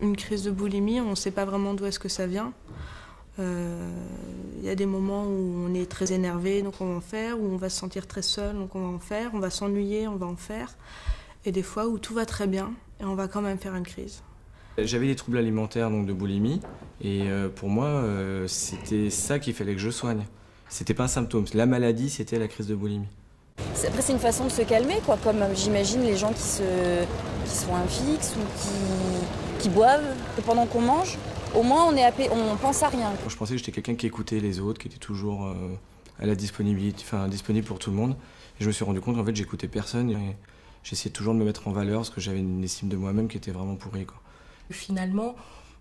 Une crise de boulimie, on ne sait pas vraiment d'où est-ce que ça vient. Euh, il y a des moments où on est très énervé, donc on va en faire, où on va se sentir très seul, donc on va en faire, on va s'ennuyer, on va en faire, et des fois où tout va très bien, et on va quand même faire une crise. J'avais des troubles alimentaires, donc de boulimie, et euh, pour moi, euh, c'était ça qu'il fallait que je soigne. C'était pas un symptôme, la maladie, c'était la crise de boulimie. Après, c'est une façon de se calmer, quoi, comme j'imagine les gens qui, se, qui sont infixes ou qui, qui boivent pendant qu'on mange au moins on, est on pense à rien. Je pensais que j'étais quelqu'un qui écoutait les autres, qui était toujours euh, à la disponibilité, enfin disponible pour tout le monde. Et je me suis rendu compte qu'en fait j'écoutais personne et j'essayais toujours de me mettre en valeur parce que j'avais une estime de moi-même qui était vraiment pourrie. Quoi. Finalement,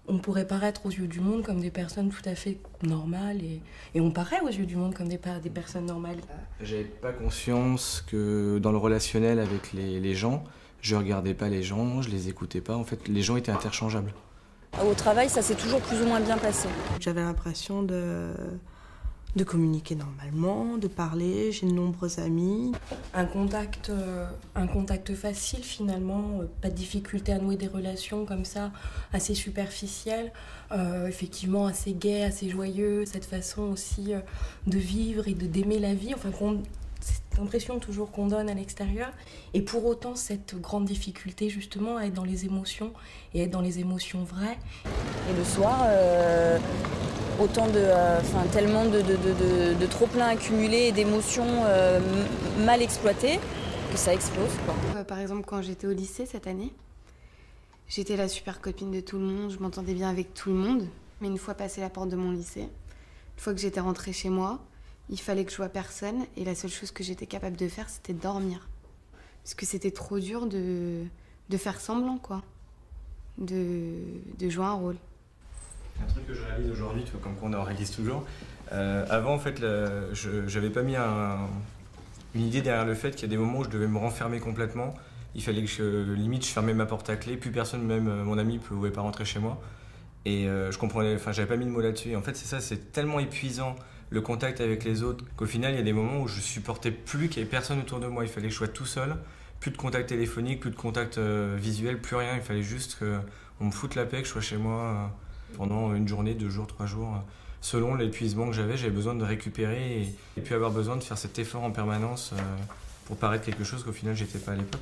on pourrait paraître aux yeux du monde comme des personnes tout à fait normales et, et on paraît aux yeux du monde comme des, des personnes normales. J'avais pas conscience que dans le relationnel avec les, les gens, je regardais pas les gens, je les écoutais pas. En fait, les gens étaient interchangeables. Au travail, ça s'est toujours plus ou moins bien passé. J'avais l'impression de, de communiquer normalement, de parler, j'ai de nombreux amis. Un contact, euh, un contact facile finalement, euh, pas de difficulté à nouer des relations comme ça, assez superficielles, euh, effectivement assez gai, assez joyeux, cette façon aussi de vivre et de d'aimer la vie, enfin cette impression toujours qu'on donne à l'extérieur. Et pour autant, cette grande difficulté justement à être dans les émotions et être dans les émotions vraies. Et le soir, euh, autant de, euh, enfin tellement de, de, de trop plein accumulé et d'émotions euh, mal exploitées que ça explose. Quoi. Par exemple, quand j'étais au lycée cette année, j'étais la super copine de tout le monde, je m'entendais bien avec tout le monde. Mais une fois passé la porte de mon lycée, une fois que j'étais rentrée chez moi, il fallait que je vois personne et la seule chose que j'étais capable de faire, c'était dormir. Parce que c'était trop dur de, de faire semblant, quoi. De, de jouer un rôle. Un truc que je réalise aujourd'hui, comme on en réalise toujours. Euh, avant, en fait, je n'avais pas mis une idée derrière le fait qu'il y a des moments où je devais me renfermer complètement. Il fallait que je, limite, je fermais ma porte à clé. Plus personne, même euh, mon ami, ne pouvait pas rentrer chez moi. Et euh, je comprenais, enfin, j'avais pas mis de mots là-dessus. En fait, c'est ça, c'est tellement épuisant le contact avec les autres, qu'au final, il y a des moments où je supportais plus qu'il y ait personne autour de moi. Il fallait que je sois tout seul, plus de contact téléphonique, plus de contact euh, visuel, plus rien. Il fallait juste qu'on me foute la paix, que je sois chez moi euh, pendant une journée, deux jours, trois jours. selon l'épuisement que j'avais, j'avais besoin de récupérer et, puis avoir besoin de faire cet effort en permanence. Euh, pour paraître quelque chose qu'au final j'étais pas à l'époque.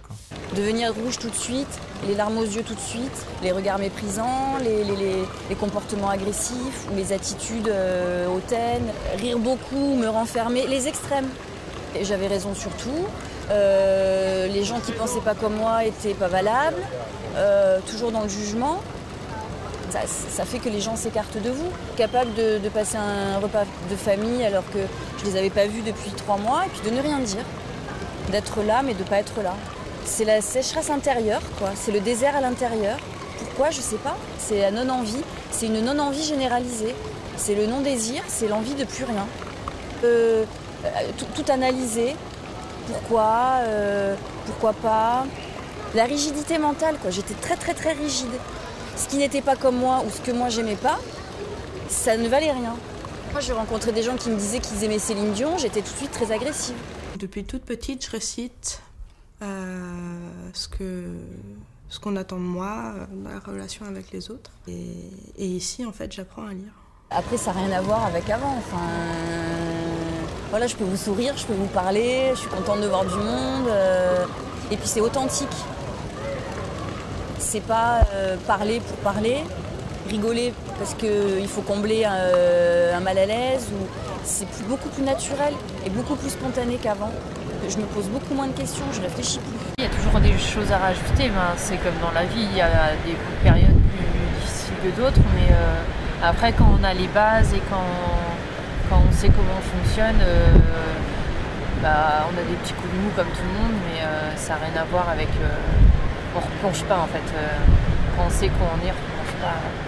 Devenir rouge tout de suite, les larmes aux yeux tout de suite, les regards méprisants, les, comportements agressifs ou les attitudes euh, hautaines, rire beaucoup, me renfermer, les extrêmes. J'avais raison sur tout. Euh, les gens qui pensaient pas comme moi étaient pas valables, euh, toujours dans le jugement. Ça, fait que les gens s'écartent de vous, capables de, passer un repas de famille alors que je les avais pas vus depuis trois mois et puis de ne rien dire d'être là mais de pas être là. C'est la sécheresse intérieure, quoi. C'est le désert à l'intérieur. Pourquoi Je sais pas. C'est la non-envie. C'est une non-envie généralisée. C'est le non-désir, c'est l'envie de plus rien. Euh, tout, tout, analyser. Pourquoi euh, Pourquoi pas La rigidité mentale, quoi. J'étais très très très rigide. Ce qui n'était pas comme moi ou ce que moi j'aimais pas, ça ne valait rien. Moi, j'ai rencontré des gens qui me disaient qu'ils aimaient Céline Dion, j'étais tout de suite très agressive. Depuis toute petite, je récite euh, ce que ce qu'on attend de moi la relation avec les autres. Et, ici, en fait, j'apprends à lire. Après, ça n'a rien à voir avec avant. Enfin, voilà, je peux vous sourire, je peux vous parler, je suis contente de voir du monde. Euh, et puis c'est authentique. C'est pas euh, parler pour parler, rigoler parce qu'il faut combler un, mal à l'aise c'est beaucoup plus naturel et beaucoup plus spontané qu'avant. Je me pose beaucoup moins de questions, je réfléchis plus. Il y a toujours des choses à rajouter, c'est comme dans la vie, il y a des périodes plus difficiles que d'autres, mais euh, après quand on a les bases et quand, quand on sait comment on fonctionne, euh, bah, on a des petits coups de mou comme tout le monde, mais euh, ça n'a rien à voir avec... on ne replonge pas en fait. quand on sait qu'on est, on ne replonge pas.